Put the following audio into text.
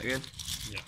Again. Yeah.